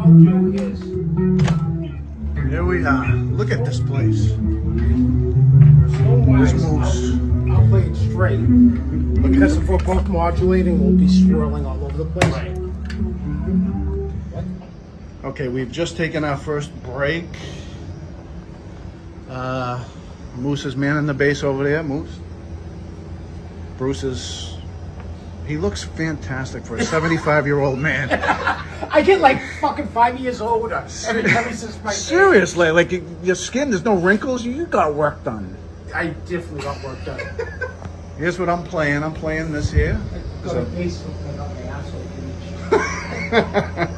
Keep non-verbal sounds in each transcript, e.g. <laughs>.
So what I'll Here we are. Look at this place. This moves. I'll, I'll play it straight. Because if we're both modulating, we'll be swirling all over the place. Right. Okay, we've just taken our first break. Uh, Moose is manning the base over there. Moose. Bruce is. He looks fantastic for a 75 year old man. <laughs> I get like fucking five years older uh, every time he says my name. Seriously, like your skin, there's no wrinkles. You got work done. I definitely got work done. Here's what I'm playing. I'm playing this here. Got a bass hook on my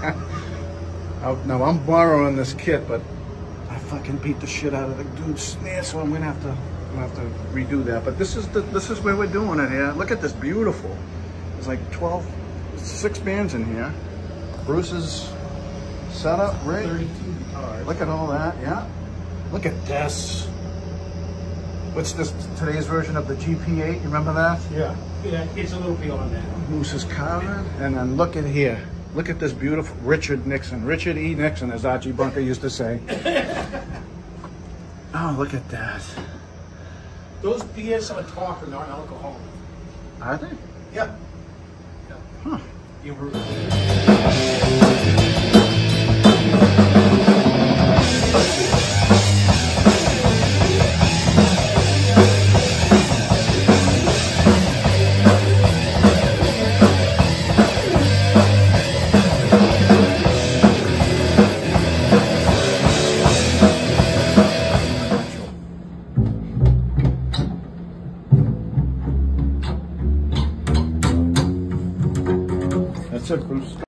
asshole. <laughs> Oh, no, I'm borrowing this kit, but I fucking beat the shit out of the dude's snare, so I'm gonna have to, I'm gonna have to redo that. But this is the, this is where we're doing it here. Look at this, beautiful. There's like 12, six bands in here. Bruce's setup, rig. 32 guitars. Look at all that, yeah. Look at this. What's this, today's version of the GP8, you remember that? Yeah. Yeah, it's a little beyond that. Moose's Carvin, and then look at here. Look at this beautiful Richard Nixon. Richard E. Nixon, as Archie Bunker used to say. <laughs> oh, look at that. Those beers are talk are not alcoholic. Are they? Yeah. Huh. You